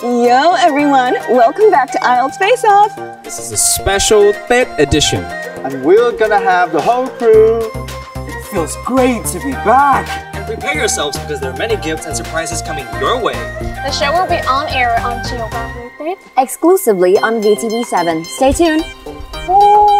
Yo, everyone! Welcome back to IELTS Face Off. This is a special Tết edition. And we're gonna have the whole crew. It feels great to be back. And prepare yourselves because there are many gifts and surprises coming your way. The show will be on air on February 3rd. Exclusively on VTV7. Stay tuned. Ooh.